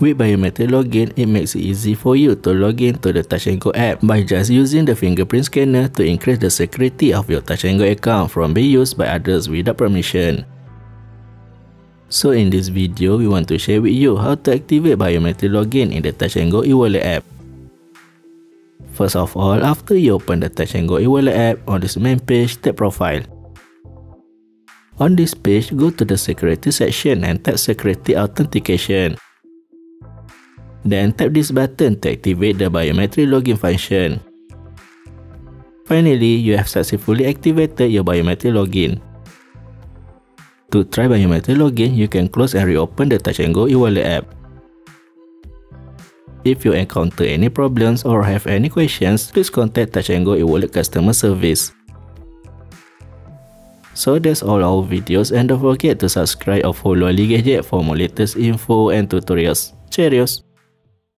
With biometric login, it makes it easy for you to log in to the Touch Go app by just using the fingerprint scanner to increase the security of your Touch Go account from being used by others without permission. So in this video, we want to share with you how to activate biometric login in the Touch Go e-wallet app. First of all, after you open the Touch Go e-wallet app, on this main page, tap Profile. On this page, go to the Security section and tap Security Authentication. Then tap this button to activate the biometric login function. Finally, you have successfully activated your biometric login. To try biometric login, you can close and reopen the Touch Go e-wallet app. If you encounter any problems or have any questions, please contact Touch Go e-wallet customer service. So that's all our videos and don't forget to subscribe or follow Ali Gajet for more latest info and tutorials. Cheers!